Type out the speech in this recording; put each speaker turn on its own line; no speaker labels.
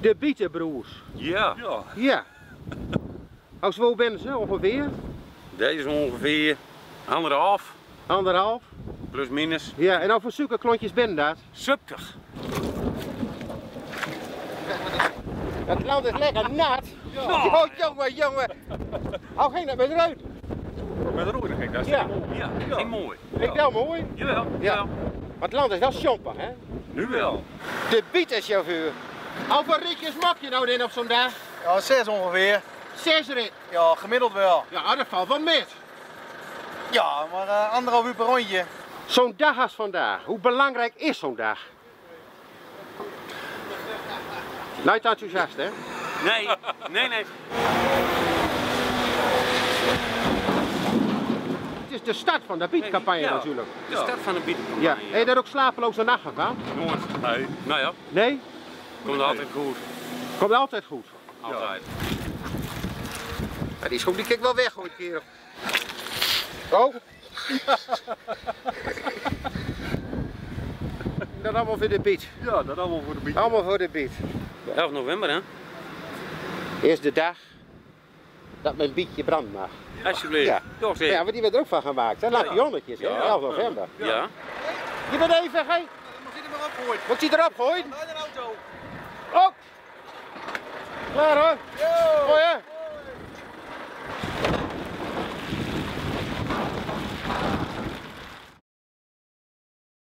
De Bietenbroers.
Ja.
Ja.
Zwoel ben ze ongeveer?
Deze is ongeveer anderhalf,
Anderhalf.
plus minus.
Ja, en over zulke klontjes ben dat?
70.
Het land is lekker nat. Oh, jongen, jongen. Hoe ging dat met eruit?
Met rode gek, dat is
Ja.
mooi.
Ja,
Ja.
ging mooi.
Ik wel mooi.
Jawel,
Ja. Maar het land is wel sjomper, hè?
Nu wel.
De bietenchauffeur. Hoeveel ritjes mag je nou in op zo'n dag?
Ja, zes ongeveer.
Zes rit.
Ja, gemiddeld wel.
Ja, dat valt wel met.
Ja, maar eh, anderhalf uur per rondje.
Zo'n dag als vandaag, hoe belangrijk is zo'n dag? Luid enthousiast, hè?
Nee, nee, nee.
Het is de start van de bietcampagne
Ja.
natuurlijk.
De start van de bieden.
Ja. Heb je daar ook slapeloze nachten van?
Nooit.
Nee.
Nou ja,
Nee?
Komt altijd goed.
Komt altijd goed.
Altijd.
Ja, die schoen die kijk wel weg, hoor, kerel. Oh. Dat allemaal voor de beat.
Ja, dat allemaal voor de biet.
Allemaal voor de beat.
11 november, hè?
Eerst de dag dat mijn bietje brand mag.
Alsjeblieft.
Ja.
Toch
Ja, maar die werd er ook van gemaakt. hè? Lampionnetjes, hè?
Ja.
11 november.
Ja.
Je bent even, hè?
Mag je er maar opgooien?
Moet je erop gooien?
Uit een auto.
Opp! Klare? Oje!